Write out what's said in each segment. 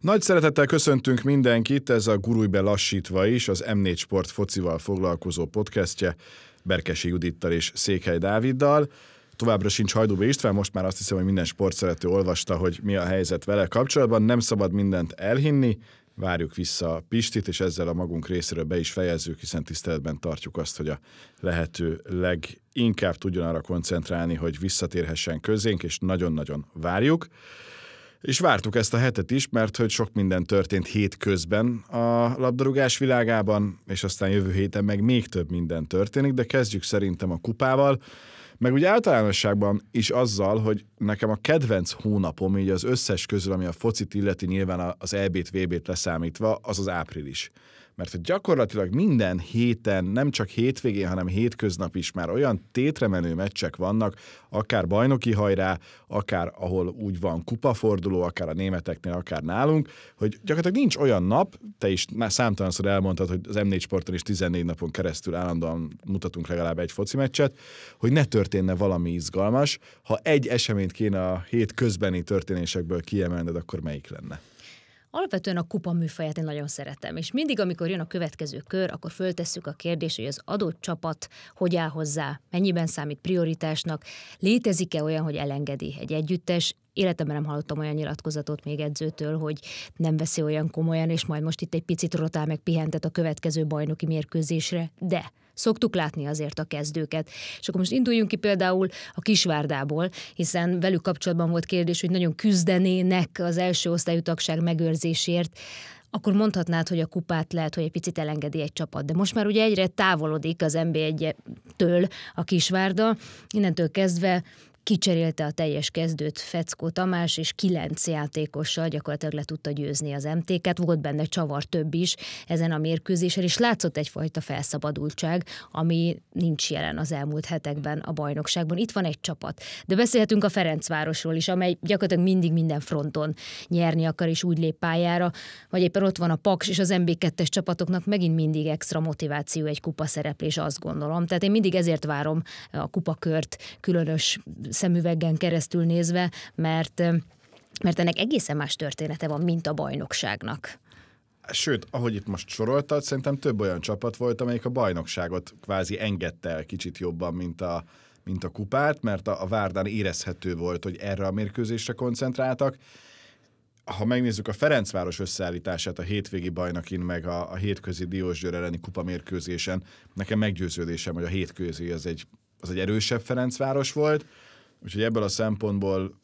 Nagy szeretettel köszöntünk mindenkit, ez a Gurulj lassítva is, az M4 Sport focival foglalkozó podcastje, Berkesi Judittal és Székely Dáviddal. Továbbra sincs Hajdúbe István, most már azt hiszem, hogy minden sportszerető olvasta, hogy mi a helyzet vele kapcsolatban. Nem szabad mindent elhinni, várjuk vissza Pistit, és ezzel a magunk részéről be is fejezzük, hiszen tiszteletben tartjuk azt, hogy a lehető leginkább tudjon arra koncentrálni, hogy visszatérhessen közénk, és nagyon-nagyon várjuk. És vártuk ezt a hetet is, mert hogy sok minden történt hét közben a labdarúgás világában, és aztán jövő héten meg még több minden történik, de kezdjük szerintem a kupával. Meg úgy általánosságban is azzal, hogy nekem a kedvenc hónapom így az összes közül, ami a focit illeti nyilván az EB-t, VB-t leszámítva, az az április mert hogy gyakorlatilag minden héten, nem csak hétvégén, hanem hétköznap is már olyan tétremenő meccsek vannak, akár bajnoki hajrá, akár ahol úgy van kupaforduló, akár a németeknél, akár nálunk, hogy gyakorlatilag nincs olyan nap, te is számtalanszor elmondtad, hogy az M4 sporton is 14 napon keresztül állandóan mutatunk legalább egy foci meccset, hogy ne történne valami izgalmas. Ha egy eseményt kéne a hét közbeni történésekből kiemelned, akkor melyik lenne? Alapvetően a kupa műfaját én nagyon szeretem, és mindig, amikor jön a következő kör, akkor föltesszük a kérdést, hogy az adott csapat hogy áll hozzá, mennyiben számít prioritásnak, létezik-e olyan, hogy elengedi egy együttes, életemben nem hallottam olyan nyilatkozatot még edzőtől, hogy nem veszi olyan komolyan, és majd most itt egy picit rotál meg pihentet a következő bajnoki mérkőzésre, de szoktuk látni azért a kezdőket. És akkor most induljunk ki például a Kisvárdából, hiszen velük kapcsolatban volt kérdés, hogy nagyon küzdenének az első osztályú tagság megőrzésért akkor mondhatnád, hogy a kupát lehet, hogy egy picit elengedi egy csapat. De most már ugye egyre távolodik az NB1-től a Kisvárda, innentől kezdve kicserélte a teljes kezdőt Feckó Tamás, és kilenc játékossal gyakorlatilag le tudta győzni az MT-ket. Volt benne csavar több is ezen a mérkőzésen, és látszott egyfajta felszabadultság, ami nincs jelen az elmúlt hetekben a bajnokságban. Itt van egy csapat. De beszélhetünk a Ferencvárosról is, amely gyakorlatilag mindig minden fronton nyerni akar, és úgy lép pályára, vagy éppen ott van a Paks és az MB2-es csapatoknak megint mindig extra motiváció egy kupa szereplés, azt gondolom. Tehát én mindig ezért várom a kupakört különös szemüveggen keresztül nézve, mert, mert ennek egészen más története van, mint a bajnokságnak. Sőt, ahogy itt most soroltad, szerintem több olyan csapat volt, amelyik a bajnokságot kvázi engedte el kicsit jobban, mint a, mint a kupát, mert a, a Várdán érezhető volt, hogy erre a mérkőzésre koncentráltak. Ha megnézzük a Ferencváros összeállítását a hétvégi bajnokin, meg a, a hétközi Diósgyőr elleni kupa mérkőzésen, nekem meggyőződésem, hogy a hétközi az egy, az egy erősebb Ferencváros volt. Úgyhogy ebből a szempontból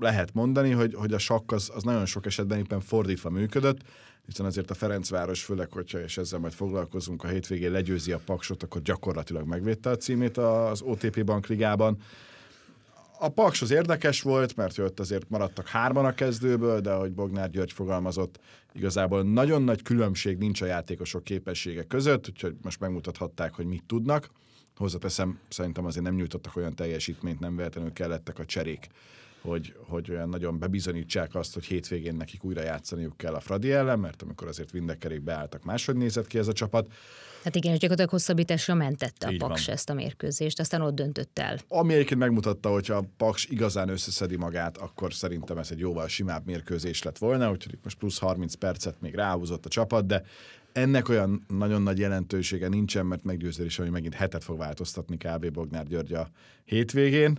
lehet mondani, hogy, hogy a sakk az, az nagyon sok esetben éppen fordítva működött, hiszen azért a Ferencváros, főleg, hogyha és ezzel majd foglalkozunk, a hétvégén legyőzi a Paksot, akkor gyakorlatilag megvédte a címét az OTP Bankligában. A Paks az érdekes volt, mert ott azért maradtak hárman a kezdőből, de ahogy Bognár György fogalmazott, igazából nagyon nagy különbség nincs a játékosok képessége között, úgyhogy most megmutathatták, hogy mit tudnak. Hozzáteszem, szerintem azért nem nyújtottak olyan teljesítményt, nem véletlenül kellettek a cserék, hogy, hogy olyan nagyon bebizonyítsák azt, hogy hétvégén nekik újra játszaniuk kell a Fradi ellen, mert amikor azért Vindekerék beálltak, máshogy nézett ki ez a csapat. Hát igen, és gyakorlatilag hosszabbításra mentette a Paks van. ezt a mérkőzést, aztán ott döntött el. Ami egyébként megmutatta, hogy a Paks igazán összeszedi magát, akkor szerintem ez egy jóval simább mérkőzés lett volna, úgyhogy most plusz 30 percet még ráhúzott a csapat, de ennek olyan nagyon nagy jelentősége nincsen, mert meggyőződés, hogy megint hetet fog változtatni kb. Bognár György a hétvégén,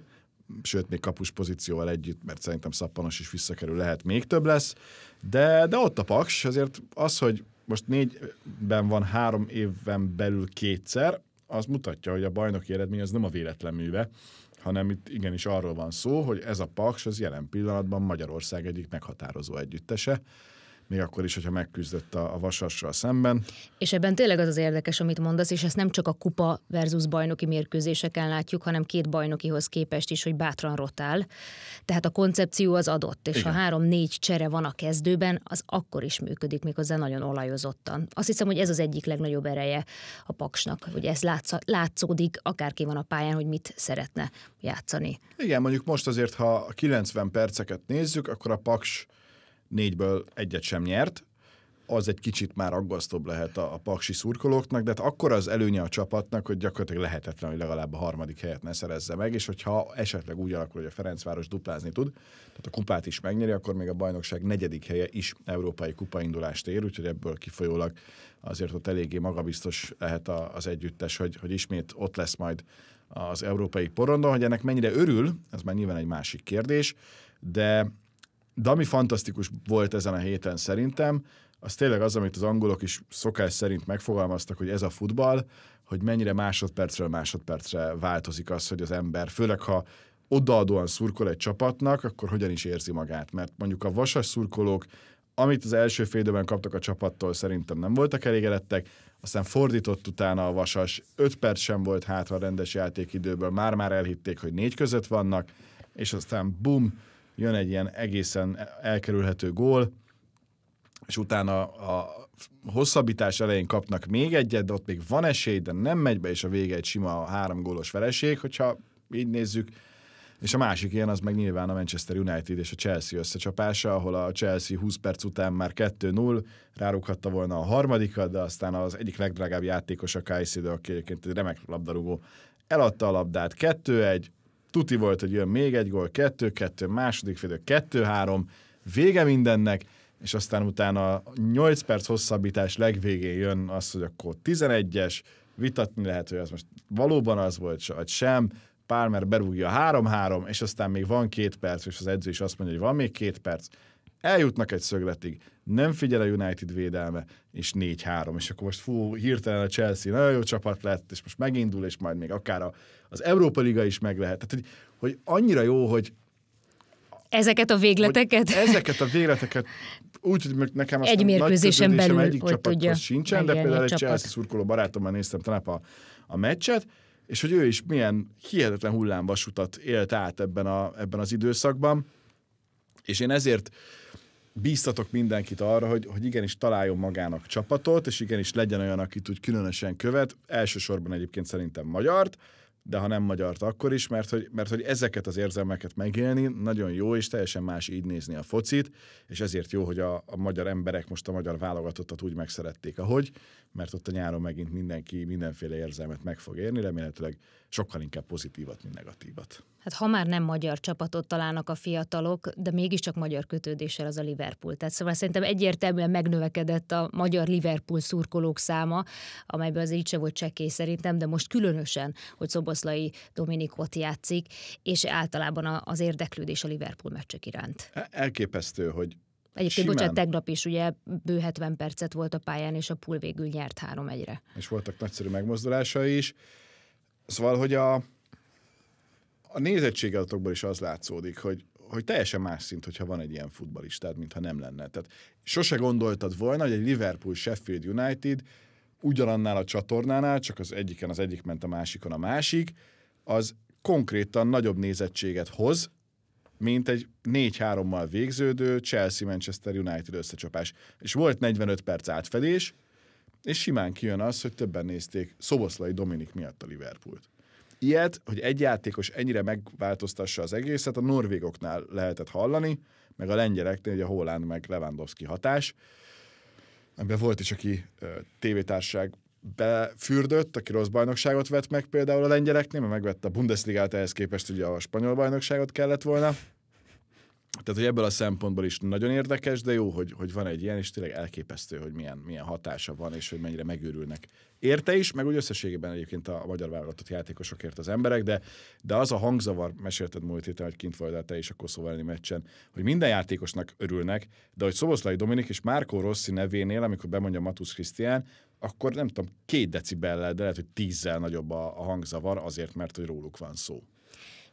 sőt, még kapus pozícióval együtt, mert szerintem Szappanos is visszakerül, lehet még több lesz, de, de ott a Paks, azért az, hogy most négyben van három évben belül kétszer, az mutatja, hogy a bajnoki eredmény az nem a véletlen műve, hanem itt igenis arról van szó, hogy ez a Paks az jelen pillanatban Magyarország egyik meghatározó együttese, még akkor is, hogyha megküzdött a, a Vasassal szemben. És ebben tényleg az az érdekes, amit mondasz, és ezt nem csak a kupa versus bajnoki mérkőzéseken látjuk, hanem két bajnokihoz képest is, hogy bátran rotál. Tehát a koncepció az adott, és Igen. ha három-négy csere van a kezdőben, az akkor is működik, méghozzá nagyon olajozottan. Azt hiszem, hogy ez az egyik legnagyobb ereje a paksnak, hogy ez látszódik, akárki van a pályán, hogy mit szeretne játszani. Igen, mondjuk most azért, ha a 90 perceket nézzük, akkor a paks négyből egyet sem nyert. az egy kicsit már aggasztóbb lehet a, a paksi szurkolóknak, de hát akkor az előnye a csapatnak, hogy gyakorlatilag lehetetlen, hogy legalább a harmadik helyet ne szerezze meg, és hogyha esetleg úgy alakul, hogy a Ferencváros duplázni tud, tehát a kupát is megnyeri, akkor még a bajnokság negyedik helye is európai kupaindulást ér, úgyhogy ebből kifolyólag azért ott eléggé magabiztos lehet az együttes, hogy, hogy ismét ott lesz majd az európai porondon, hogy ennek mennyire örül, ez már nyilván egy másik kérdés, de, de ami fantasztikus volt ezen a héten szerintem, az tényleg az, amit az angolok is szokás szerint megfogalmaztak, hogy ez a futball, hogy mennyire másodpercről másodpercre változik az, hogy az ember, főleg ha odaadóan szurkol egy csapatnak, akkor hogyan is érzi magát. Mert mondjuk a vasas szurkolók, amit az első félidőben kaptak a csapattól, szerintem nem voltak elégedettek, aztán fordított utána a Vasas, 5 perc sem volt hátra a rendes játékidőből, már-már elhitték, hogy négy között vannak, és aztán bum, jön egy ilyen egészen elkerülhető gól, és utána a hosszabbítás elején kapnak még egyet, de ott még van esély, de nem megy be, és a vége egy sima három gólos vereség, hogyha így nézzük, és a másik ilyen az meg nyilván a Manchester United és a Chelsea összecsapása, ahol a Chelsea 20 perc után már 2-0, rárughatta volna a harmadikat, de aztán az egyik legdrágább játékos a Caicedo, aki egyébként egy remek labdarúgó, eladta a labdát 2-1, tuti volt, hogy jön még egy gól, 2-2, második fél, 2-3, vége mindennek, és aztán utána 8 perc hosszabbítás legvégén jön az, hogy akkor 11-es, vitatni lehet, hogy az most valóban az volt, vagy sem, Palmer berúgja 3-3, és aztán még van két perc, és az edző is azt mondja, hogy van még két perc, eljutnak egy szögletig, nem figyel a United védelme, és 4-3, és akkor most fú, hirtelen a Chelsea nagyon jó csapat lett, és most megindul, és majd még akár a, az Európa Liga is meg lehet. Tehát, hogy, hogy annyira jó, hogy ezeket a végleteket? Ezeket a végleteket úgy, hogy nekem azt egy mérkőzésen belül egyik csapathoz sincsen, de például egy csapat. Chelsea szurkoló barátommal néztem tegnap a, a meccset, és hogy ő is milyen hihetetlen hullámvasutat élt át ebben, a, ebben az időszakban, és én ezért bíztatok mindenkit arra, hogy, hogy igenis találjon magának csapatot, és igenis legyen olyan, akit úgy különösen követ, elsősorban egyébként szerintem magyart, de ha nem magyart, akkor is, mert hogy, mert hogy ezeket az érzelmeket megélni nagyon jó, és teljesen más így nézni a focit, és ezért jó, hogy a, a magyar emberek most a magyar válogatottat úgy megszerették, ahogy, mert ott a nyáron megint mindenki mindenféle érzelmet meg fog érni, remélhetőleg sokkal inkább pozitívat, mint negatívat. Hát ha már nem magyar csapatot találnak a fiatalok, de mégiscsak magyar kötődéssel az a Liverpool. Tehát szóval szerintem egyértelműen megnövekedett a magyar Liverpool szurkolók száma, amelyben az így se volt csekély szerintem, de most különösen, hogy Szoboszlai Dominik ott játszik, és általában az érdeklődés a Liverpool meccsek iránt. Elképesztő, hogy Egyébként, Simán. bocsánat, tegnap is ugye bő 70 percet volt a pályán, és a pool végül nyert három egyre. És voltak nagyszerű megmozdulásai is. Szóval, hogy a, a nézettségedatokból is az látszódik, hogy, hogy teljesen más szint, hogyha van egy ilyen futballistád, mintha nem lenne. Tehát sose gondoltad volna, hogy egy Liverpool Sheffield United ugyanannál a csatornánál, csak az egyiken az egyik ment a másikon a másik, az konkrétan nagyobb nézettséget hoz, mint egy 4-3-mal végződő Chelsea-Manchester United összecsapás. És volt 45 perc átfedés, és simán kijön az, hogy többen nézték Szoboszlai Dominik miatt a Liverpoolt. Ilyet, hogy egy játékos ennyire megváltoztassa az egészet, a norvégoknál lehetett hallani, meg a lengyeleknél, ugye a Holland meg Lewandowski hatás, amiben volt is, aki tévétárság befürdött, aki rossz bajnokságot vett meg például a lengyeleknél, mert megvette a Bundesligát, ehhez képest ugye a spanyol bajnokságot kellett volna. Tehát, hogy ebből a szempontból is nagyon érdekes, de jó, hogy, hogy van egy ilyen, és tényleg elképesztő, hogy milyen, milyen hatása van, és hogy mennyire megőrülnek. Érte is, meg úgy összességében egyébként a magyar válogatott játékosokért az emberek, de, de az a hangzavar, mesélted múlt héten, hogy kint voltál te is a Koszovó elleni meccsen, hogy minden játékosnak örülnek, de hogy Szoboszlai Dominik és Márkó Rossi nevénél, amikor bemondja Matusz Krisztián, akkor nem tudom, két decibellel, de lehet, hogy tízzel nagyobb a, a hangzavar, azért, mert hogy róluk van szó.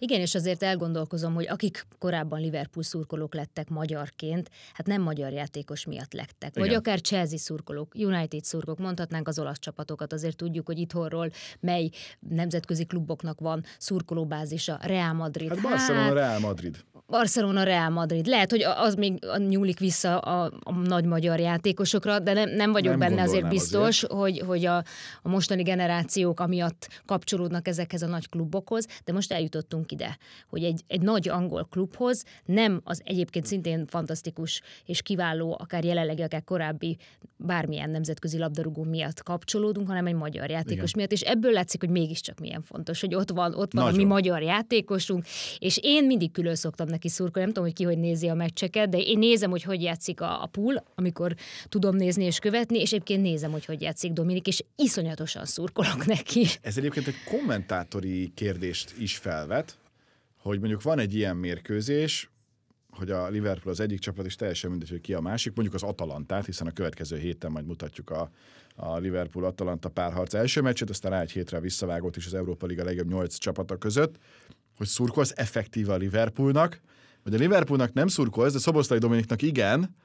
Igen, és azért elgondolkozom, hogy akik korábban Liverpool szurkolók lettek magyarként, hát nem magyar játékos miatt lettek. Igen. Vagy akár Chelsea szurkolók, United szurkolók, mondhatnánk az olasz csapatokat, azért tudjuk, hogy itthonról mely nemzetközi kluboknak van szurkolóbázisa, Real Madrid. Hát Barcelona, hát, Real Madrid Barcelona, Real Madrid. Lehet, hogy az még nyúlik vissza a, a nagy magyar játékosokra, de nem, nem vagyok nem benne azért biztos, azért. hogy, hogy a, a mostani generációk amiatt kapcsolódnak ezekhez a nagy klubokhoz, de most eljutottunk ide, hogy egy, egy nagy angol klubhoz nem az egyébként szintén fantasztikus és kiváló, akár jelenlegi, akár korábbi bármilyen nemzetközi labdarúgó miatt kapcsolódunk, hanem egy magyar játékos Igen. miatt, és ebből látszik, hogy mégiscsak milyen fontos, hogy ott van, ott van Nagyon. a mi magyar játékosunk, és én mindig külön szoktam neki szurkolni, nem tudom, hogy ki hogy nézi a meccseket, de én nézem, hogy hogy játszik a, a pool, amikor tudom nézni és követni, és egyébként nézem, hogy hogy játszik Dominik, és iszonyatosan szurkolok neki. Ez egyébként egy kommentátori kérdést is felvet, hogy mondjuk van egy ilyen mérkőzés, hogy a Liverpool az egyik csapat, és teljesen mindegy, hogy ki a másik, mondjuk az Atalantát, hiszen a következő héten majd mutatjuk a, a Liverpool-Atalanta párharc első meccset, aztán rá egy hétre visszavágott is az Európa Liga legjobb nyolc csapata között, hogy szurkolsz effektíve a Liverpoolnak, vagy a Liverpoolnak nem szurkolsz, de Szoboszlai Dominiknak igen,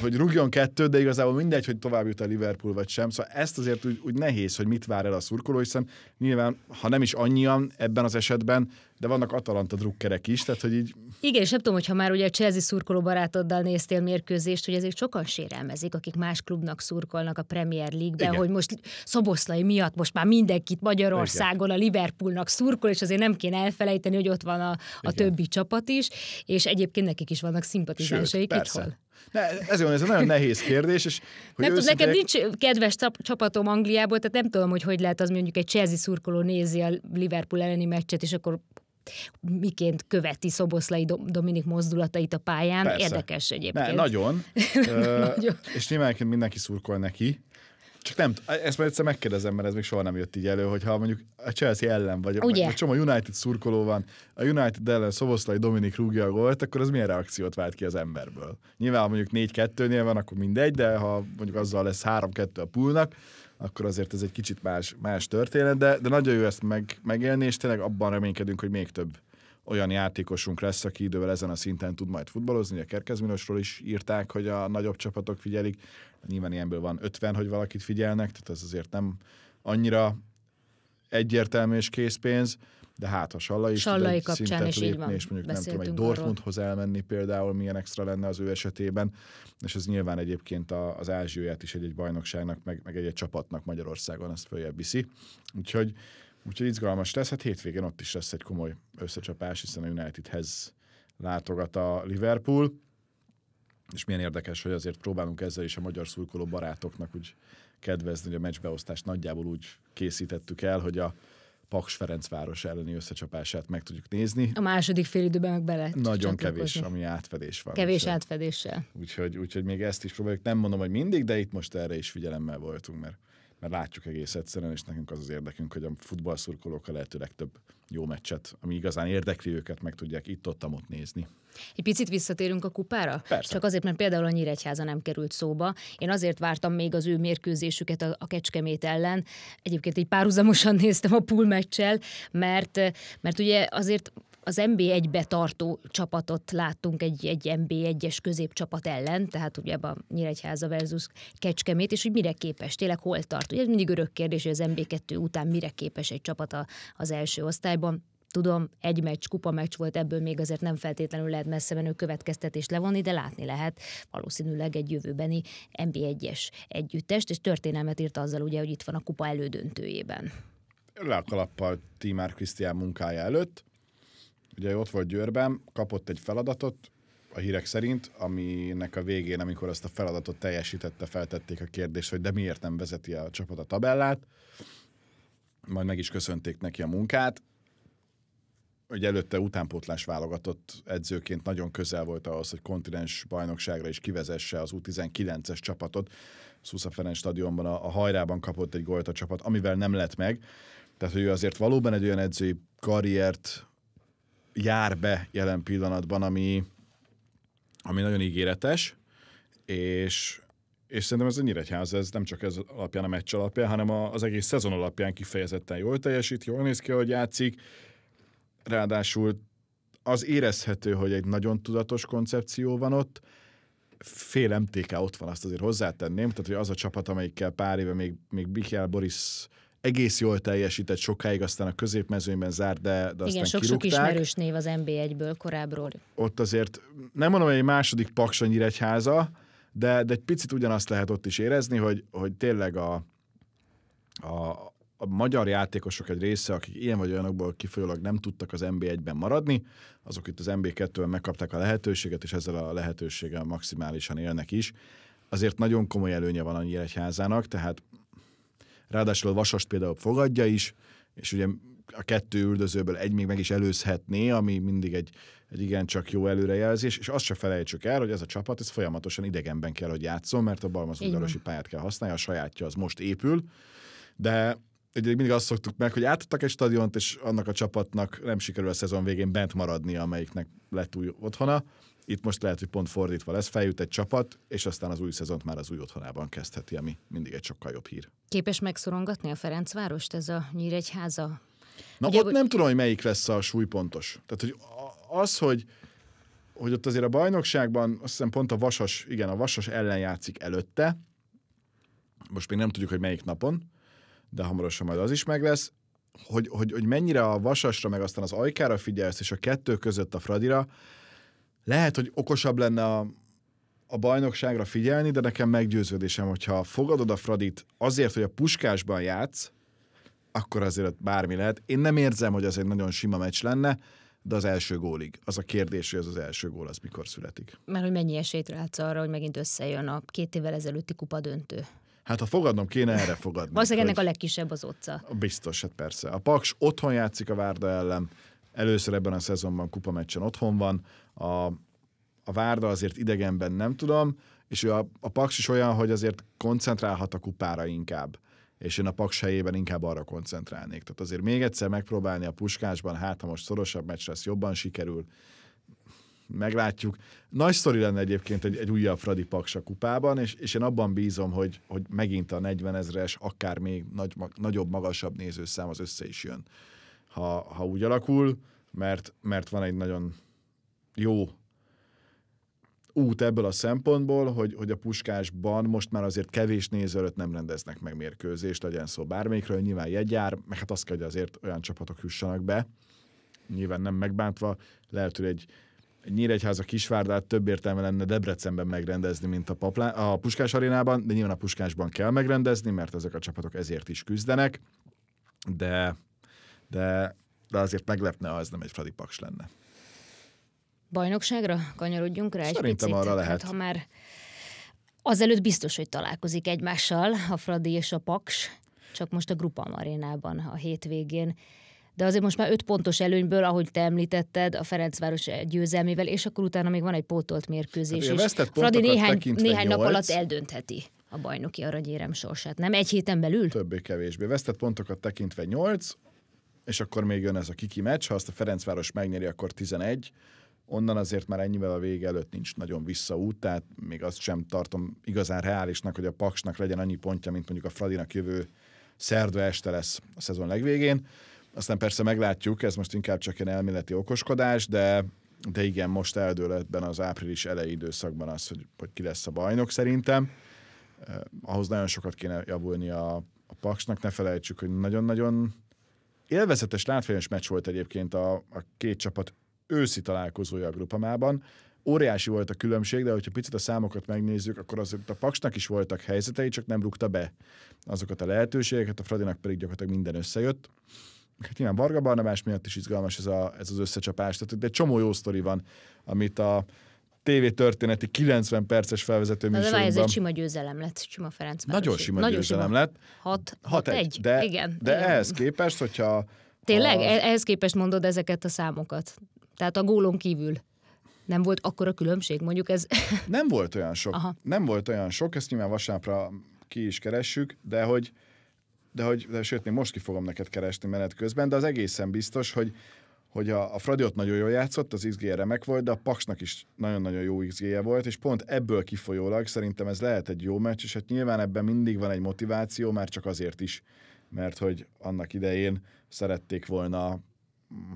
hogy rúgjon kettőt, de igazából mindegy, hogy tovább jut a Liverpool vagy sem. Szóval ezt azért úgy, úgy nehéz, hogy mit vár el a szurkoló, hiszen nyilván, ha nem is annyian ebben az esetben, de vannak Atalanta drukkerek is, tehát hogy így... Igen, és nem tudom, hogyha már ugye a Chelsea szurkoló barátoddal néztél mérkőzést, hogy ezért sokan sérelmezik, akik más klubnak szurkolnak a Premier League-ben, hogy most Szoboszlai miatt most már mindenkit Magyarországon Igen. a Liverpoolnak szurkol, és azért nem kéne elfelejteni, hogy ott van a, a többi csapat is, és egyébként nekik is vannak szimpatizánsaik itthon. Ne, ez, ez egy nagyon nehéz kérdés. És, hogy nem tudom, nekem nincs kedves csapatom Angliából, tehát nem tudom, hogy hogy lehet az mondjuk egy Chelsea szurkoló nézi a Liverpool elleni meccset, és akkor miként követi Szoboszlai Dominik mozdulatait a pályán. Persze. Érdekes egyébként. Ne, nagyon. nagyon. És nyilván mindenki szurkol neki. Csak nem, ezt majd egyszer megkérdezem, mert ez még soha nem jött így elő, hogy ha mondjuk a Chelsea ellen vagy, Ugye? vagy csomó United szurkoló van, a United ellen Szoboszlai Dominik rúgja a gólt, akkor az milyen reakciót vált ki az emberből? Nyilván, mondjuk 4-2-nél van, akkor mindegy, de ha mondjuk azzal lesz 3-2 a poolnak, akkor azért ez egy kicsit más, más történet, de, de nagyon jó ezt meg, megélni, és tényleg abban reménykedünk, hogy még több olyan játékosunk lesz, aki idővel ezen a szinten tud majd futballozni. A Kerkezminosról is írták, hogy a nagyobb csapatok figyelik. Nyilván ilyenből van 50, hogy valakit figyelnek, tehát ez azért nem annyira egyértelmű és készpénz, de hát ha Sallai is Sallai kapcsán is lépni, van. és mondjuk nem tudom, egy Dortmundhoz arról. elmenni például, milyen extra lenne az ő esetében, és ez nyilván egyébként az ázsióját is egy-egy bajnokságnak, meg, meg egy-egy csapatnak Magyarországon ezt följebb viszi. Úgyhogy Úgyhogy izgalmas lesz, hát hétvégén ott is lesz egy komoly összecsapás, hiszen a Unitedhez látogat a Liverpool, és milyen érdekes, hogy azért próbálunk ezzel is a magyar szurkoló barátoknak úgy kedvezni, hogy a meccsbeosztást nagyjából úgy készítettük el, hogy a Paks Ferencváros elleni összecsapását meg tudjuk nézni. A második fél időben meg bele. Nagyon kevés, ami átfedés van. Kevés úgyhogy, átfedéssel. Úgyhogy, úgyhogy még ezt is próbáljuk. Nem mondom, hogy mindig, de itt most erre is figyelemmel voltunk, mert mert látjuk egész egyszerűen, és nekünk az az érdekünk, hogy a futballszurkolók a lehető legtöbb jó meccset, ami igazán érdekli őket, meg tudják itt-ott ott nézni. Egy picit visszatérünk a kupára? Persze. Csak azért, mert például a Nyíregyháza nem került szóba. Én azért vártam még az ő mérkőzésüket a, a Kecskemét ellen. Egyébként egy párhuzamosan néztem a pool meccsel, mert, mert ugye azért az MB1-be tartó csapatot láttunk egy, egy MB1-es középcsapat ellen, tehát ugye a Nyíregyháza versus Kecskemét, és hogy mire képes, tényleg hol tart. Ugye ez mindig örök kérdés, hogy az MB2 után mire képes egy csapat az első osztályban. Tudom, egy meccs, kupa meccs volt, ebből még azért nem feltétlenül lehet messze menő következtetést levonni, de látni lehet valószínűleg egy jövőbeni MB1-es együttest, és történelmet írt azzal ugye, hogy itt van a kupa elődöntőjében. Le a kalappal Timár Krisztián munkája előtt, Ugye ott volt Győrben, kapott egy feladatot, a hírek szerint, aminek a végén, amikor azt a feladatot teljesítette, feltették a kérdést, hogy de miért nem vezeti a csapat a tabellát. Majd meg is köszönték neki a munkát. Ugye előtte utánpótlás válogatott edzőként nagyon közel volt ahhoz, hogy kontinens bajnokságra is kivezesse az U19-es csapatot. Szusza Ferenc stadionban a, a hajrában kapott egy gólt a csapat, amivel nem lett meg. Tehát, hogy ő azért valóban egy olyan edzői karriert jár be jelen pillanatban, ami, ami nagyon ígéretes, és, és szerintem ez a Nyíregyház, ez nem csak ez alapján a meccs alapján, hanem az egész szezon alapján kifejezetten jól teljesít, jól néz ki, hogy játszik, ráadásul az érezhető, hogy egy nagyon tudatos koncepció van ott, fél MTK ott van, azt azért hozzátenném, tehát hogy az a csapat, amelyikkel pár éve még, még Bichel Boris egész jól teljesített sokáig, aztán a középmezőnyben zárt, de, de Igen, aztán sok-sok ismerős név az NB1-ből korábbról. Ott azért nem mondom, hogy egy második Paksa Nyíregyháza, de, de egy picit ugyanazt lehet ott is érezni, hogy, hogy tényleg a, a, a magyar játékosok egy része, akik ilyen vagy olyanokból kifolyólag nem tudtak az NB1-ben maradni, azok itt az NB2-ben megkapták a lehetőséget, és ezzel a lehetőséggel maximálisan élnek is. Azért nagyon komoly előnye van a Nyíregyházának, tehát ráadásul a Vasast például fogadja is, és ugye a kettő üldözőből egy még meg is előzhetné, ami mindig egy, egy igencsak jó előrejelzés, és azt se felejtsük el, hogy ez a csapat ez folyamatosan idegenben kell, hogy játszon, mert a Balmazújvárosi pályát kell használni, a sajátja az most épül, de ugye mindig azt szoktuk meg, hogy átadtak egy stadiont, és annak a csapatnak nem sikerül a szezon végén bent maradni, amelyiknek lett új otthona. Itt most lehet, hogy pont fordítva lesz, feljut egy csapat, és aztán az új szezont már az új otthonában kezdheti, ami mindig egy sokkal jobb hír. Képes megszorongatni a Ferencvárost ez a Nyíregyháza? Na Ugye, ott nem tudom, hogy melyik lesz a súlypontos. Tehát, hogy az, hogy, hogy ott azért a bajnokságban, azt hiszem pont a Vasas, igen, a Vasas ellen játszik előtte, most még nem tudjuk, hogy melyik napon, de hamarosan majd az is meg lesz, hogy, hogy, hogy mennyire a Vasasra, meg aztán az Ajkára figyelsz, és a kettő között a Fradira, lehet, hogy okosabb lenne a, a bajnokságra figyelni, de nekem meggyőződésem, hogyha fogadod a Fradit azért, hogy a puskásban játsz, akkor azért bármi lehet. Én nem érzem, hogy az egy nagyon sima meccs lenne, de az első gólig. Az a kérdés, hogy az az első gól az mikor születik. Mert hogy mennyi esélyt látsz arra, hogy megint összejön a két évvel ezelőtti kupa döntő. Hát ha fogadnom kéne, erre fogadni. Valószínűleg ennek a legkisebb az otca. Biztos, hát persze. A Paks otthon játszik a Várda ellen, először ebben a szezonban kupameccsen otthon van, a, a Várda azért idegenben nem tudom, és a, a Paks is olyan, hogy azért koncentrálhat a kupára inkább és én a Paks helyében inkább arra koncentrálnék. Tehát azért még egyszer megpróbálni a puskásban, hát ha most szorosabb meccs lesz, jobban sikerül, meglátjuk. Nagy sztori lenne egyébként egy, egy újabb Fradi Paksa kupában, és, és én abban bízom, hogy, hogy megint a 40 ezres, akár még nagy, mag, nagyobb, magasabb nézőszám az össze is jön, ha, ha úgy alakul, mert, mert van egy nagyon jó út ebből a szempontból, hogy, hogy a puskásban most már azért kevés néző előtt nem rendeznek meg mérkőzést, legyen szó bármelyikről, nyilván jegyár, meg hát azt kell, hogy azért olyan csapatok jussanak be, nyilván nem megbántva, lehet, hogy egy, Nyíregyháza Kisvárdát több értelme lenne Debrecenben megrendezni, mint a, Paplá, a Puskás arénában, de nyilván a Puskásban kell megrendezni, mert ezek a csapatok ezért is küzdenek, de, de, de azért meglepne, ha ez nem egy Fradi Paks lenne. Bajnokságra kanyarodjunk rá egy Szerintem picit. arra lehet. Hát, ha már azelőtt biztos, hogy találkozik egymással a Fradi és a Paks, csak most a Grupam arénában a hétvégén. De azért most már öt pontos előnyből, ahogy te említetted, a Ferencváros győzelmével, és akkor utána még van egy pótolt mérkőzés Hát, is. Fradi néhány, néhány nap alatt eldöntheti a bajnoki aranyérem sorsát. Nem egy héten belül? Többé-kevésbé. Vesztett pontokat tekintve 8, és akkor még jön ez a kiki meccs, ha azt a Ferencváros megnyeri, akkor 11. Onnan azért már ennyivel a vége előtt nincs nagyon visszaút, tehát még azt sem tartom igazán reálisnak, hogy a Paksnak legyen annyi pontja, mint mondjuk a Fradinak jövő szerda este lesz a szezon legvégén. Aztán persze meglátjuk, ez most inkább csak egy elméleti okoskodás, de, de igen, most eldől ebben az április elejé időszakban az, hogy, hogy ki lesz a bajnok szerintem. Eh, ahhoz nagyon sokat kéne javulni a, a Paksnak, ne felejtsük, hogy nagyon-nagyon élvezetes, látványos meccs volt egyébként a, a két csapat őszi találkozója a grupamában. Óriási volt a különbség, de hogyha picit a számokat megnézzük, akkor azért a Paksnak is voltak helyzetei, csak nem rúgta be azokat a lehetőségeket, a Fradinak pedig gyakorlatilag minden összejött. Hát nyilván Varga Barnabás miatt is izgalmas ez, a, ez az összecsapás. Tehát egy csomó jó sztori van, amit a TV történeti 90 perces felvezető Na, de várj, ez egy műsorban sima győzelem lett, sima Ferencváros. nagyon sima győzelem lett. 6 6-1, de, igen. de igen. ehhez képest, hogyha Tényleg? a- E- Ehhez képest mondod ezeket a számokat? Tehát a gólon kívül nem volt akkora különbség? Mondjuk ez... Nem volt olyan sok. Aha. Nem volt olyan sok, ezt nyilván vasárnapra ki is keressük, de hogy, de hogy, de sőt, még most ki fogom neked keresni menet közben, de az egészen biztos, hogy, hogy a, a Fradi ott nagyon jól játszott, az XG remek volt, de a Paksnak is nagyon-nagyon jó XG-je volt, és pont ebből kifolyólag szerintem ez lehet egy jó meccs, és hát nyilván ebben mindig van egy motiváció, már csak azért is, mert hogy annak idején szerették volna mm,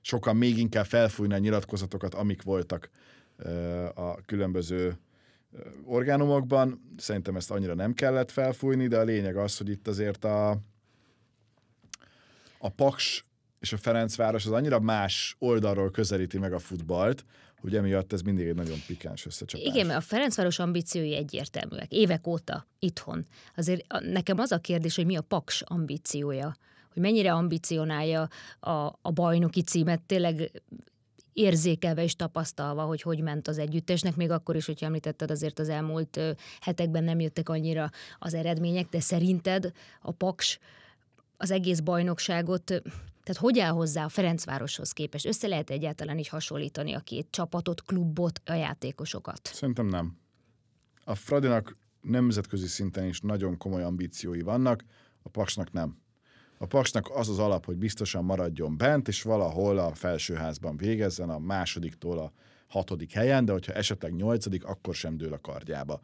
sokan még inkább felfújni a nyilatkozatokat, amik voltak a különböző orgánumokban. Szerintem ezt annyira nem kellett felfújni, de a lényeg az, hogy itt azért a, a Paks és a Ferencváros az annyira más oldalról közelíti meg a futballt, hogy emiatt ez mindig egy nagyon pikáns összecsapás. Igen, mert a Ferencváros ambíciói egyértelműek. Évek óta itthon. Azért nekem az a kérdés, hogy mi a Paks ambíciója. Hogy mennyire ambicionálja a, a bajnoki címet, tényleg érzékelve és tapasztalva, hogy hogy ment az együttesnek, még akkor is, hogyha említetted, azért az elmúlt hetekben nem jöttek annyira az eredmények, de szerinted a Paks az egész bajnokságot, tehát hogy áll hozzá a Ferencvároshoz képest? Össze lehet egyáltalán így hasonlítani a két csapatot, klubot, a játékosokat? Szerintem nem. A Fradinak nemzetközi szinten is nagyon komoly ambíciói vannak, a Paksnak nem. A Paksnak az az alap, hogy biztosan maradjon bent, és valahol a felsőházban végezzen, a másodiktól a hatodik helyen, de hogyha esetleg nyolcadik, akkor sem dől a kardjába.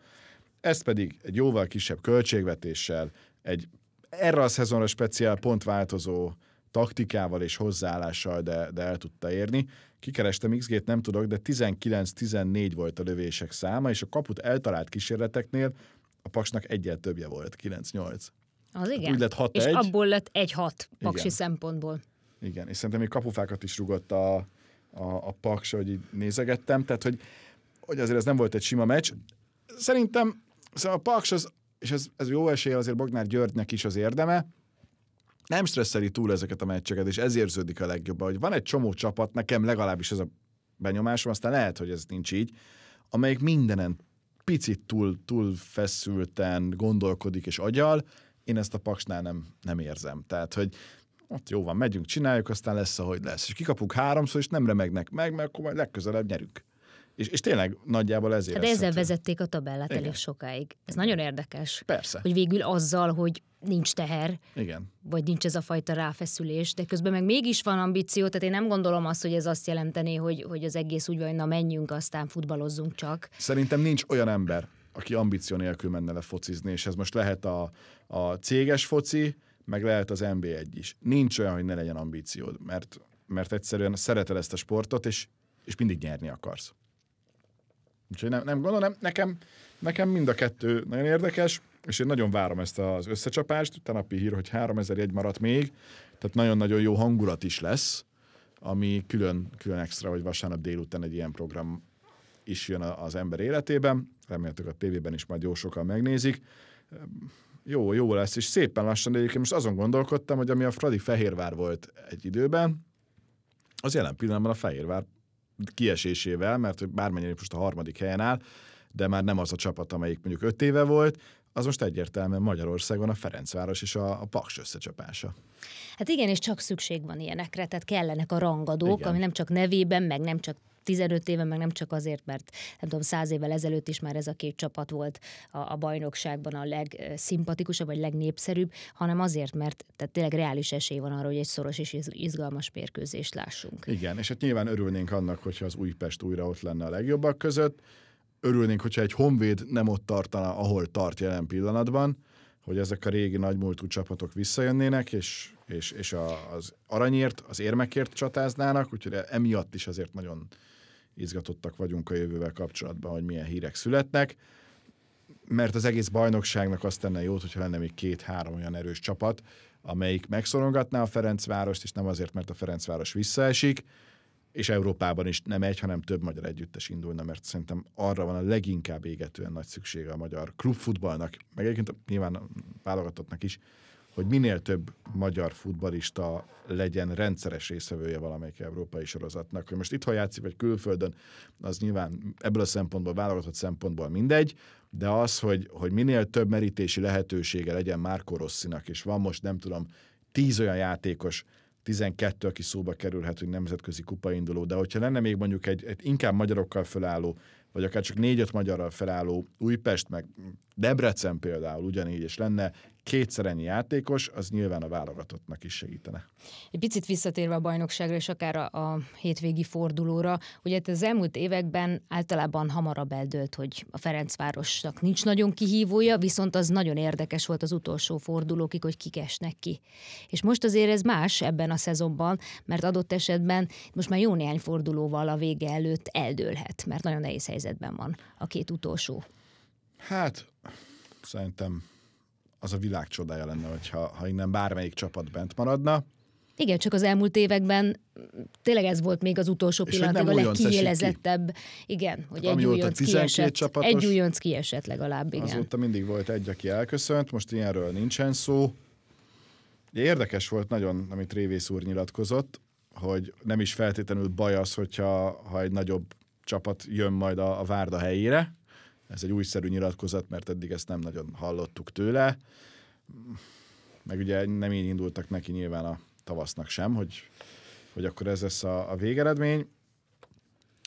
Ezt pedig egy jóval kisebb költségvetéssel, egy erre a szezonra speciál pontváltozó taktikával és hozzáállással, de, de el tudta érni. Kikerestem XG-t, nem tudok, de 19-14 volt a lövések száma, és a kaput eltalált kísérleteknél a Paksnak egyel többje volt, 9-8. Az igen. Úgy lett 6 És abból lett 1-6 paksi igen. szempontból. Igen, és szerintem még kapufákat is rugott a, a, a Paks, hogy így nézegettem, tehát hogy, hogy azért ez nem volt egy sima meccs. Szerintem szóval a Paks az, és ez, ez jó esély azért Bognár Györgynek is az érdeme, nem stresszeli túl ezeket a meccseket, és ez érződik a legjobban, hogy van egy csomó csapat, nekem legalábbis ez a benyomásom, aztán lehet, hogy ez nincs így, amelyik mindenen picit túl, túl feszülten gondolkodik és agyal, én ezt a paksnál nem, nem érzem. Tehát, hogy ott jó van, megyünk, csináljuk, aztán lesz, ahogy lesz. És kikapunk háromszor, és nem remegnek meg, mert akkor majd legközelebb nyerünk. És, és tényleg nagyjából ezért. Hát de ezzel vezették a tabellát Igen. elég sokáig. Ez nagyon érdekes. Persze. Hogy végül azzal, hogy nincs teher, Igen. vagy nincs ez a fajta ráfeszülés, de közben meg mégis van ambíció, tehát én nem gondolom azt, hogy ez azt jelenteni, hogy, hogy az egész úgy van, na menjünk, aztán futballozzunk csak. Szerintem nincs olyan ember, aki ambíció nélkül menne le focizni, és ez most lehet a, a céges foci, meg lehet az NB1 is. Nincs olyan, hogy ne legyen ambíciód, mert, mert egyszerűen szereted ezt a sportot, és, és mindig nyerni akarsz. Úgyhogy nem, nem gondolom, nekem, nekem mind a kettő nagyon érdekes, és én nagyon várom ezt az összecsapást. Tenapi hír, hogy 3000 jegy maradt még, tehát nagyon-nagyon jó hangulat is lesz, ami külön, külön extra, hogy vasárnap délután egy ilyen program is jön az ember életében. Remélhetőleg a tévében is majd jó sokan megnézik. Jó, jó lesz, és szépen lassan, de egyébként most azon gondolkodtam, hogy ami a Fradi Fehérvár volt egy időben, az jelen pillanatban a Fehérvár kiesésével, mert bármennyire most a harmadik helyen áll, de már nem az a csapat, amelyik mondjuk öt éve volt, az most egyértelműen Magyarországon a Ferencváros és a, a Paks összecsapása. Hát igen, és csak szükség van ilyenekre, tehát kellenek a rangadók, igen. ami nem csak nevében, meg nem csak 15 éve, meg nem csak azért, mert nem tudom, száz évvel ezelőtt is már ez a két csapat volt a, a bajnokságban a legszimpatikusabb, vagy legnépszerűbb, hanem azért, mert tehát tényleg reális esély van arra, hogy egy szoros és izgalmas mérkőzést lássunk. Igen, és hát nyilván örülnénk annak, hogyha az Újpest újra ott lenne a legjobbak között, örülnénk, hogyha egy Honvéd nem ott tartana, ahol tart jelen pillanatban, hogy ezek a régi nagymúltú csapatok visszajönnének, és, és, és a, az aranyért, az érmekért csatáznának, úgyhogy emiatt is azért nagyon izgatottak vagyunk a jövővel kapcsolatban, hogy milyen hírek születnek, mert az egész bajnokságnak azt tenne jót, hogyha lenne még két-három olyan erős csapat, amelyik megszorongatná a Ferencvárost, és nem azért, mert a Ferencváros visszaesik, és Európában is nem egy, hanem több magyar együttes indulna, mert szerintem arra van a leginkább égetően nagy szüksége a magyar klubfutballnak, meg egyébként nyilván válogatottnak is, hogy minél több magyar futbalista legyen rendszeres részvevője valamelyik európai sorozatnak. Hogy most itt játszik, vagy külföldön, az nyilván ebből a szempontból, válogatott szempontból mindegy, de az, hogy, hogy minél több merítési lehetősége legyen Márko Rosszinak, és van most nem tudom, tíz olyan játékos, 12, aki szóba kerülhet, hogy nemzetközi kupainduló, de hogyha lenne még mondjuk egy, egy inkább magyarokkal felálló, vagy akár csak négy-öt magyarral felálló Újpest, meg Debrecen például ugyanígy, és lenne kétszer ennyi játékos, az nyilván a válogatottnak is segítene. Egy picit visszatérve a bajnokságra és akár a, a hétvégi fordulóra, ugye az elmúlt években általában hamarabb eldőlt, hogy a Ferencvárosnak nincs nagyon kihívója, viszont az nagyon érdekes volt az utolsó fordulókig, hogy kik esnek ki. És most azért ez más ebben a szezonban, mert adott esetben most már jó néhány fordulóval a vége előtt eldőlhet, mert nagyon nehéz helyzetben van a két utolsó. Hát, szerintem az a világ csodája lenne, hogyha ha innen bármelyik csapat bent maradna. Igen, csak az elmúlt években tényleg ez volt még az utolsó pillanatig a legkiélezettebb. Igen, hogy egy újonc kiesett. Csapatos, egy újonc kiesett legalább, igen. Azóta mindig volt egy, aki elköszönt, most ilyenről nincsen szó. Érdekes volt nagyon, amit Révész úr nyilatkozott, hogy nem is feltétlenül baj az, hogyha ha egy nagyobb csapat jön majd a, a Várda helyére, ez egy újszerű nyilatkozat, mert eddig ezt nem nagyon hallottuk tőle. Meg ugye nem így indultak neki nyilván a tavasznak sem, hogy, hogy akkor ez lesz a, a végeredmény.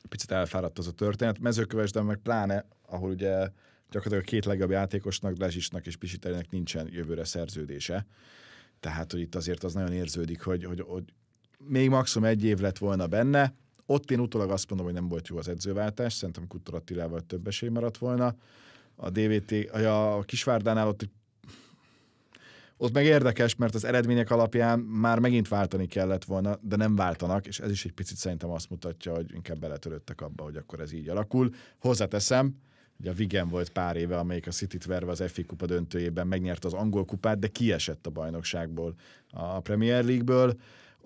Picit elfáradt az a történet. Mezőkövesden meg pláne, ahol ugye gyakorlatilag a két legjobb játékosnak, Lezsisnak és Pisiterének nincsen jövőre szerződése. Tehát, hogy itt azért az nagyon érződik, hogy, hogy, hogy még maximum egy év lett volna benne, ott én utólag azt mondom, hogy nem volt jó az edzőváltás, szerintem Kutor Attilával több esély maradt volna. A DVT, a Kisvárdánál ott ott meg érdekes, mert az eredmények alapján már megint váltani kellett volna, de nem váltanak, és ez is egy picit szerintem azt mutatja, hogy inkább beletörődtek abba, hogy akkor ez így alakul. Hozzáteszem, Ugye a Vigen volt pár éve, amelyik a City-t verve az FA kupa döntőjében megnyerte az angol kupát, de kiesett a bajnokságból a Premier League-ből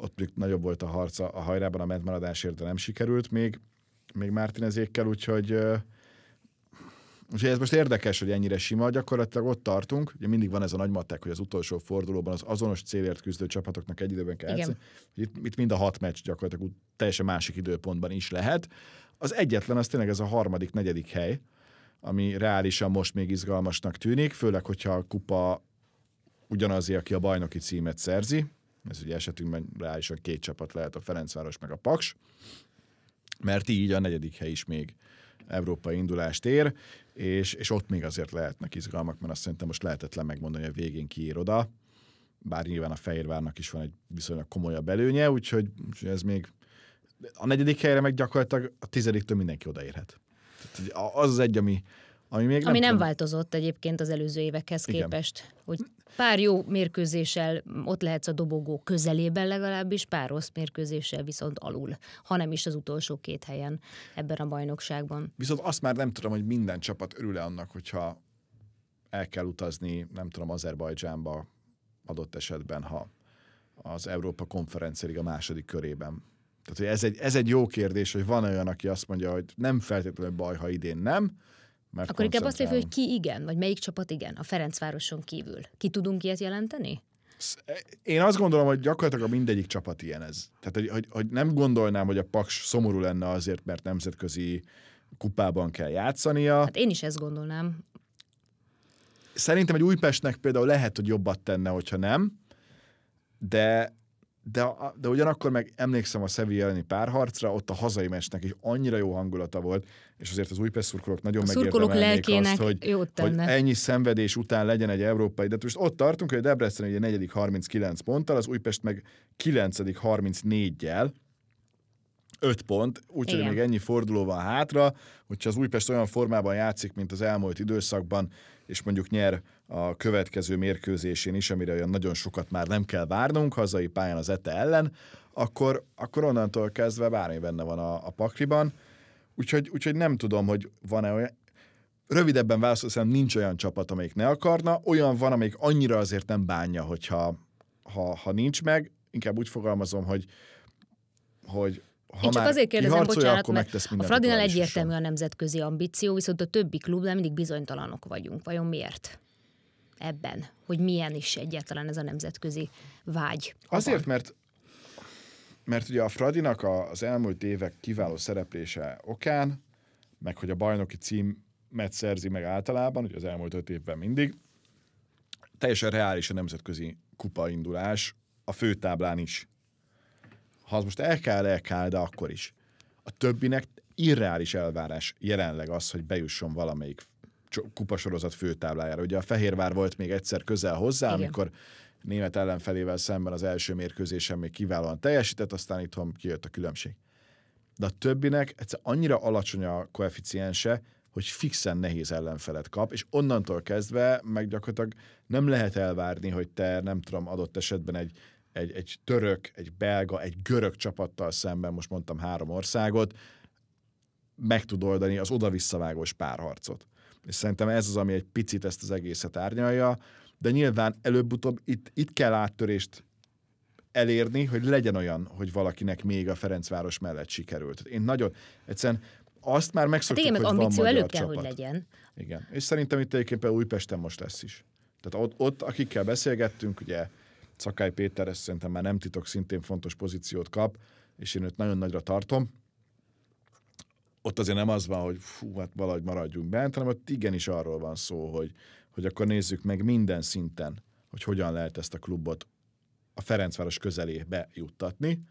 ott még nagyobb volt a harca a hajrában a mentmaradásért, de nem sikerült még, még Mártinezékkel, úgyhogy Úgyhogy ez most érdekes, hogy ennyire sima, gyakorlatilag ott tartunk, ugye mindig van ez a nagy matek, hogy az utolsó fordulóban az azonos célért küzdő csapatoknak egy időben kell játszani. Itt, itt mind a hat meccs gyakorlatilag teljesen másik időpontban is lehet. Az egyetlen az tényleg ez a harmadik, negyedik hely, ami reálisan most még izgalmasnak tűnik, főleg, hogyha a kupa ugyanazé, aki a bajnoki címet szerzi, ez ugye esetünkben reálisan két csapat lehet, a Ferencváros meg a Paks, mert így a negyedik hely is még európai indulást ér, és, és ott még azért lehetnek izgalmak, mert azt szerintem most lehetetlen megmondani, hogy a végén kiír oda, bár nyilván a Fehérvárnak is van egy viszonylag komolyabb előnye, úgyhogy, ez még a negyedik helyre meg gyakorlatilag a tizediktől mindenki odaérhet. Tehát az az egy, ami, ami még Ami nem, nem változott egyébként az előző évekhez Igen. képest. Hogy pár jó mérkőzéssel ott lehetsz a dobogó közelében legalábbis, pár rossz mérkőzéssel viszont alul, hanem is az utolsó két helyen ebben a bajnokságban. Viszont azt már nem tudom, hogy minden csapat örül-e annak, hogyha el kell utazni, nem tudom, Azerbajdzsánba adott esetben, ha az Európa konferenciáig a második körében. Tehát hogy ez, egy, ez egy jó kérdés, hogy van olyan, aki azt mondja, hogy nem feltétlenül baj, ha idén nem, mert Akkor inkább azt mondja, hogy ki igen, vagy melyik csapat igen, a Ferencvároson kívül. Ki tudunk ilyet jelenteni? Én azt gondolom, hogy gyakorlatilag a mindegyik csapat ilyen ez. Tehát, hogy, hogy, hogy nem gondolnám, hogy a Paks szomorú lenne azért, mert nemzetközi kupában kell játszania. Hát én is ezt gondolnám. Szerintem egy Újpestnek például lehet, hogy jobbat tenne, hogyha nem, de de, de ugyanakkor meg emlékszem a Sevilla elleni párharcra, ott a hazai meccsnek is annyira jó hangulata volt, és azért az újpest szurkolók nagyon megérdemelnék azt, hogy, hogy ennyi szenvedés után legyen egy európai. De most ott tartunk, hogy a Debrecen ugye negyedik 39 ponttal, az Újpest meg 9. 34-jel, 5 pont, úgyhogy még ennyi forduló van hátra, hogyha az Újpest olyan formában játszik, mint az elmúlt időszakban, és mondjuk nyer a következő mérkőzésén is, amire olyan nagyon sokat már nem kell várnunk, hazai pályán az ETE ellen, akkor, akkor onnantól kezdve bármi benne van a, a pakliban. Úgyhogy, úgyhogy nem tudom, hogy van-e olyan, rövidebben válaszolom, nincs olyan csapat, amelyik ne akarna, olyan van, amelyik annyira azért nem bánja, hogyha ha, ha nincs meg, inkább úgy fogalmazom, hogy, hogy ha Én csak azért kérdezem, bocsánat, mert a Fradinál egyértelmű a nemzetközi ambíció, viszont a többi klubnál mindig bizonytalanok vagyunk. Vajon miért? Ebben, hogy milyen is egyáltalán ez a nemzetközi vágy. Azért, mert mert ugye a Fradinak az elmúlt évek kiváló szereplése okán, meg hogy a bajnoki címet szerzi meg általában, ugye az elmúlt öt évben mindig, teljesen reális a nemzetközi kupaindulás a főtáblán is ha az most el kell, el kell, de akkor is. A többinek irreális elvárás jelenleg az, hogy bejusson valamelyik kupasorozat főtáblájára. Ugye a Fehérvár volt még egyszer közel hozzá, Igen. amikor német ellenfelével szemben az első mérkőzésen még kiválóan teljesített, aztán itthon kijött a különbség. De a többinek egyszer annyira alacsony a koeficiense, hogy fixen nehéz ellenfelet kap, és onnantól kezdve meg gyakorlatilag nem lehet elvárni, hogy te nem tudom, adott esetben egy, egy, egy török, egy belga, egy görög csapattal szemben, most mondtam három országot, meg tud oldani az oda-visszavágós párharcot. És szerintem ez az, ami egy picit ezt az egészet árnyalja, de nyilván előbb-utóbb itt, itt kell áttörést elérni, hogy legyen olyan, hogy valakinek még a Ferencváros mellett sikerült. Én nagyon, egyszerűen azt már megszoktuk, hát igen, hogy van elő kell, csapat. hogy legyen. Igen, és szerintem itt egyébként Újpesten most lesz is. Tehát ott, ott akikkel beszélgettünk, ugye Szakály Péter, ezt szerintem már nem titok, szintén fontos pozíciót kap, és én őt nagyon nagyra tartom. Ott azért nem az van, hogy fú, hát valahogy maradjunk bent, hanem ott igenis arról van szó, hogy, hogy akkor nézzük meg minden szinten, hogy hogyan lehet ezt a klubot a Ferencváros közelébe juttatni.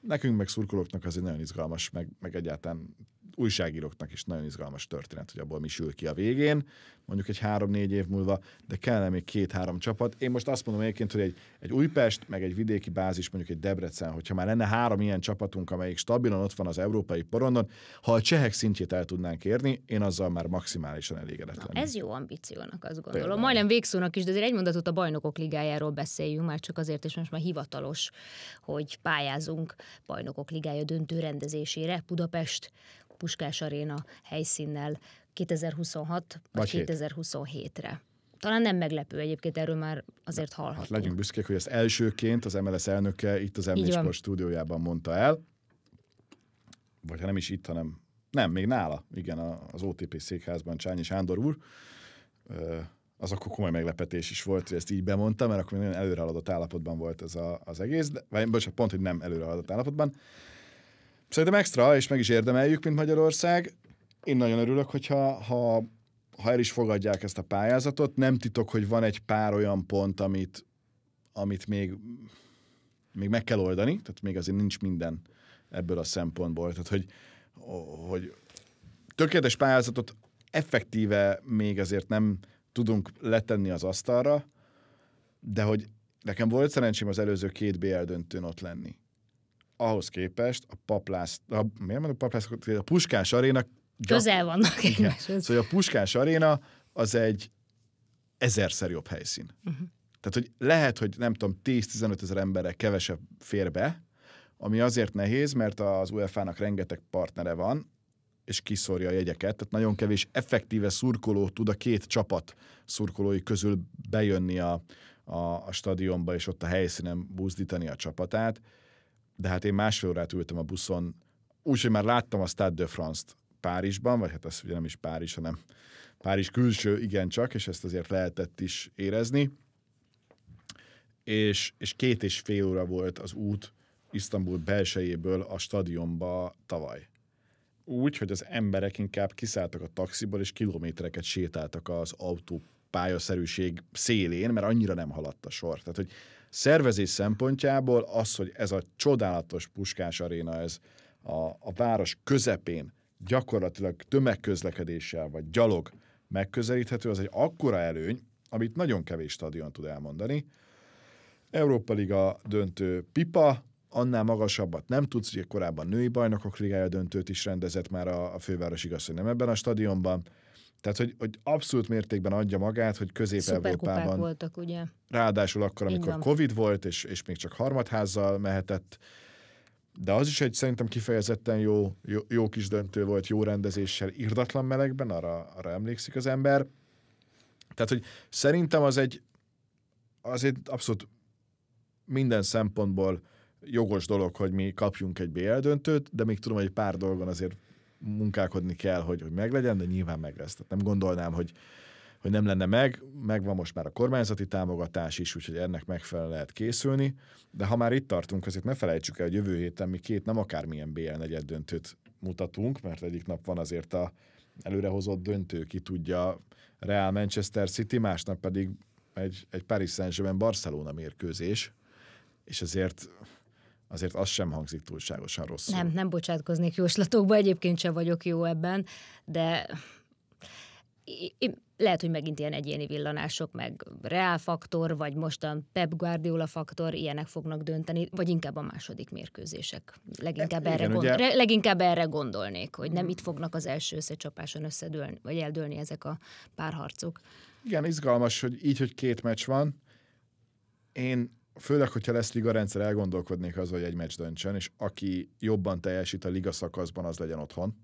Nekünk meg szurkolóknak az egy nagyon izgalmas, meg, meg egyáltalán újságíróknak is nagyon izgalmas történet, hogy abból mi sül ki a végén, mondjuk egy három-négy év múlva, de kellene még két-három csapat. Én most azt mondom egyébként, hogy egy, egy Újpest, meg egy vidéki bázis, mondjuk egy Debrecen, hogyha már lenne három ilyen csapatunk, amelyik stabilan ott van az európai porondon, ha a csehek szintjét el tudnánk érni, én azzal már maximálisan elégedett lennék. Ez jó ambíciónak, azt gondolom. Például. Majdnem végszónak is, de azért egy mondatot a bajnokok ligájáról beszéljünk, már csak azért is most már hivatalos, hogy pályázunk bajnokok ligája döntő rendezésére. Budapest Puskás Aréna helyszínnel 2026 vagy, vagy 2027-re. Talán nem meglepő egyébként, erről már azért hallhatunk. Hát legyünk büszkék, hogy ezt elsőként az MLS elnöke itt az m stúdiójában mondta el. Vagy ha nem is itt, hanem nem, még nála, igen, az OTP székházban Csányi Sándor úr. Az akkor komoly meglepetés is volt, hogy ezt így bemondta, mert akkor nagyon előrehaladott állapotban volt ez a, az egész, de, vagy bocsánat, pont, hogy nem előrehaladott állapotban. Szerintem extra, és meg is érdemeljük, mint Magyarország. Én nagyon örülök, hogyha ha, ha el is fogadják ezt a pályázatot. Nem titok, hogy van egy pár olyan pont, amit, amit még, még meg kell oldani, tehát még azért nincs minden ebből a szempontból. Tehát, hogy, hogy tökéletes pályázatot effektíve még azért nem tudunk letenni az asztalra, de hogy nekem volt szerencsém az előző két BL döntőn ott lenni ahhoz képest a paplász, a, miért mondok paplász, a Puskás aréna közel vannak egymáshoz. Szóval a Puskás aréna az egy ezerszer jobb helyszín. Uh-huh. Tehát, hogy lehet, hogy nem tudom, 10-15 ezer emberre kevesebb fér be, ami azért nehéz, mert az UEFA-nak rengeteg partnere van, és kiszorja a jegyeket, tehát nagyon kevés effektíve szurkoló tud a két csapat szurkolói közül bejönni a, a, a stadionba, és ott a helyszínen buzdítani a csapatát de hát én másfél órát ültem a buszon, úgyhogy már láttam a Stade de France-t Párizsban, vagy hát ez ugye nem is Párizs, hanem Párizs külső igencsak, és ezt azért lehetett is érezni. És, és két és fél óra volt az út Isztambul belsejéből a stadionba tavaly. Úgy, hogy az emberek inkább kiszálltak a taxiból, és kilométereket sétáltak az autó pályaszerűség szélén, mert annyira nem haladt a sor. Tehát, hogy szervezés szempontjából az, hogy ez a csodálatos Puskás aréna, ez a, a város közepén gyakorlatilag tömegközlekedéssel vagy gyalog megközelíthető, az egy akkora előny, amit nagyon kevés stadion tud elmondani. Európa Liga döntő pipa, annál magasabbat nem tudsz, ugye korábban női bajnokok ligája döntőt is rendezett már a, a főváros igaz, hogy nem ebben a stadionban, tehát, hogy, hogy abszolút mértékben adja magát, hogy közép-európában... voltak, ugye? Ráadásul akkor, amikor Covid volt, és, és még csak harmadházzal mehetett, de az is egy szerintem kifejezetten jó, jó, jó kis döntő volt, jó rendezéssel, irdatlan melegben, arra, arra emlékszik az ember. Tehát, hogy szerintem az egy, az egy abszolút minden szempontból jogos dolog, hogy mi kapjunk egy BL döntőt, de még tudom, hogy egy pár dolgon azért munkálkodni kell, hogy, hogy meglegyen, de nyilván meg lesz. Tehát nem gondolnám, hogy, hogy nem lenne meg, megvan most már a kormányzati támogatás is, úgyhogy ennek megfelelően lehet készülni, de ha már itt tartunk, azért ne felejtsük el, hogy jövő héten mi két nem akármilyen BL negyed döntőt mutatunk, mert egyik nap van azért a előrehozott döntő, ki tudja Real Manchester City, másnap pedig egy, egy Paris Saint-Germain Barcelona mérkőzés, és ezért azért az sem hangzik túlságosan rosszul. Nem, nem bocsátkoznék jóslatokba, egyébként sem vagyok jó ebben, de én, lehet, hogy megint ilyen egyéni villanások, meg Real faktor, vagy mostan Pep Guardiola faktor, ilyenek fognak dönteni, vagy inkább a második mérkőzések. Leginkább, hát, erre, igen, gond, ugye... leginkább erre gondolnék, hogy nem itt fognak az első összecsapáson összedőlni, vagy eldőlni ezek a párharcok. Igen, izgalmas, hogy így, hogy két meccs van, én főleg, hogyha lesz liga rendszer, elgondolkodnék az, hogy egy meccs döntsön, és aki jobban teljesít a liga szakaszban, az legyen otthon,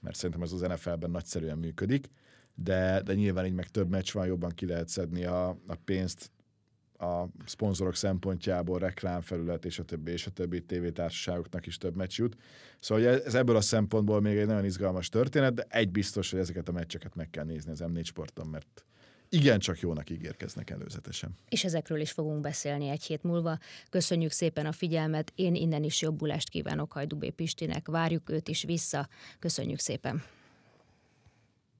mert szerintem ez az NFL-ben nagyszerűen működik, de, de nyilván így meg több meccs van, jobban ki lehet szedni a, a pénzt a szponzorok szempontjából, reklámfelület és a többi, és a többi tévétársaságoknak is több meccs jut. Szóval ez ebből a szempontból még egy nagyon izgalmas történet, de egy biztos, hogy ezeket a meccseket meg kell nézni az M4 sporton, mert igencsak jónak ígérkeznek előzetesen. És ezekről is fogunk beszélni egy hét múlva. Köszönjük szépen a figyelmet, én innen is jobbulást kívánok Hajdubé Pistinek, várjuk őt is vissza. Köszönjük szépen!